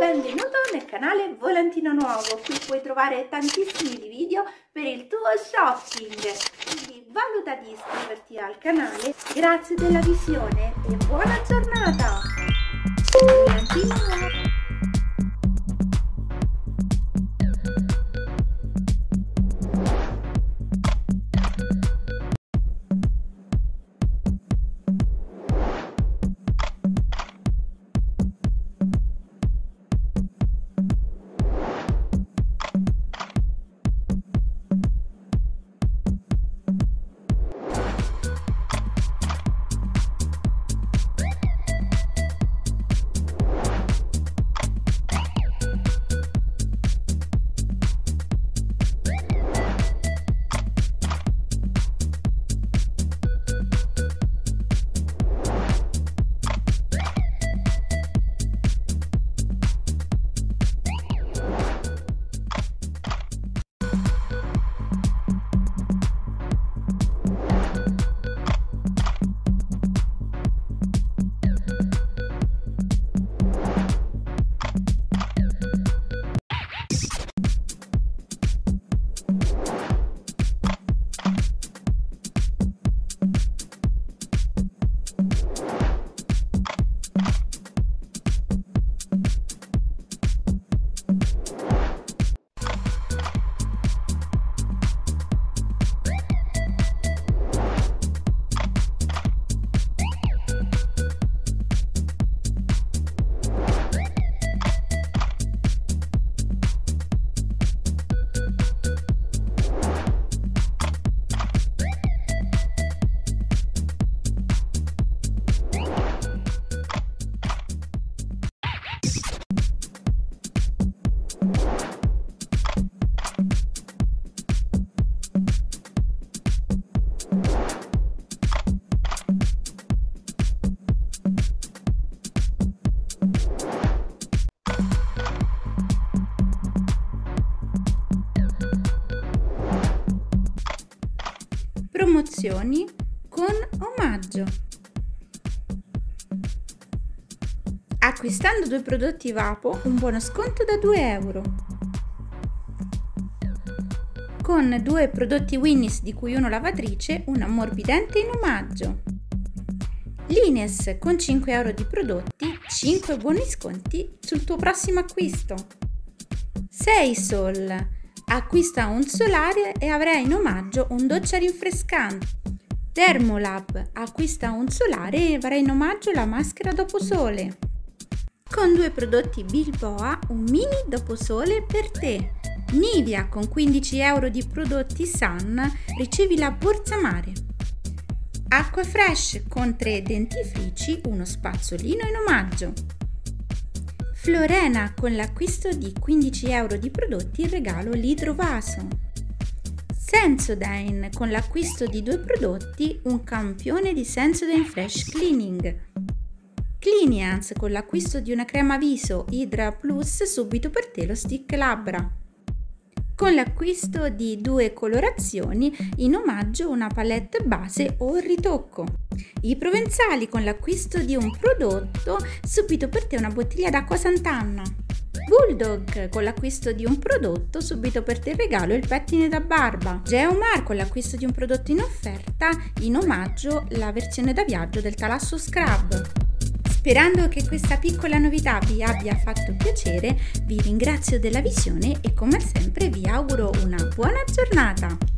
Benvenuto nel canale Volantino Nuovo, qui puoi trovare tantissimi video per il tuo shopping, quindi valuta di iscriverti al canale. Grazie della visione e buona giornata! Volantino Nuovo! Promozioni con omaggio. Acquistando due prodotti Vapo un buono sconto da 2 euro. Con due prodotti Winnis di cui uno lavatrice un ammorbidente in omaggio. Lines con 5 euro di prodotti 5 buoni sconti sul tuo prossimo acquisto. 6 Sol Acquista un solare e avrai in omaggio un doccia rinfrescante. Thermolab acquista un solare e avrai in omaggio la maschera dopo sole. Con due prodotti Bilboa, un mini dopo sole per te. Nivea con 15 euro di prodotti Sun ricevi la borsa mare. Acqua Fresh con tre dentifrici, uno spazzolino in omaggio. Florena con l'acquisto di 15 euro di prodotti regalo l'idrovaso. Sensodyne con l'acquisto di due prodotti un campione di Sensodyne Fresh Cleaning. Clinians con l'acquisto di una crema viso Hydra Plus subito per te lo stick labbra con l'acquisto di due colorazioni in omaggio una palette base o ritocco. I provenzali con l'acquisto di un prodotto, subito per te una bottiglia d'acqua Sant'Anna. Bulldog con l'acquisto di un prodotto, subito per te il regalo il pettine da barba. Geomar con l'acquisto di un prodotto in offerta, in omaggio la versione da viaggio del Talasso Scrub. Sperando che questa piccola novità vi abbia fatto piacere, vi ringrazio della visione e come sempre auguro una buona giornata.